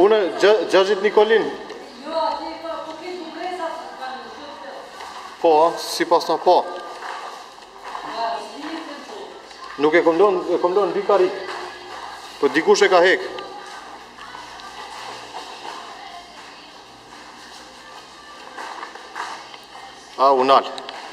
Unë, Gjergjit Nikolin. Jo, ati e ka, po këtë nuk reza të të kanë në shumë të. Po, si pas në po. Nuk e komandon, e komandon dy karrige. Po dikush e ka hek. A, unal.